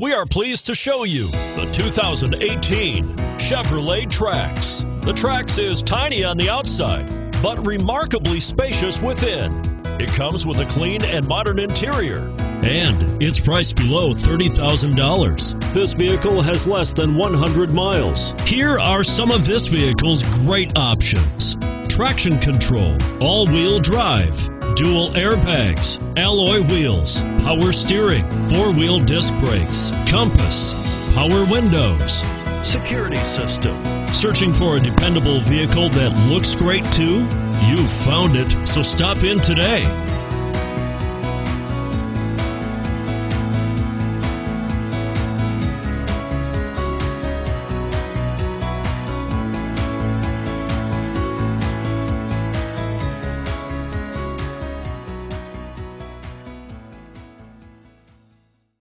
We are pleased to show you the 2018 Chevrolet Trax. The Trax is tiny on the outside, but remarkably spacious within. It comes with a clean and modern interior, and it's priced below $30,000. This vehicle has less than 100 miles. Here are some of this vehicle's great options traction control, all wheel drive dual airbags, alloy wheels, power steering, four wheel disc brakes, compass, power windows, security system. Searching for a dependable vehicle that looks great too? You've found it, so stop in today.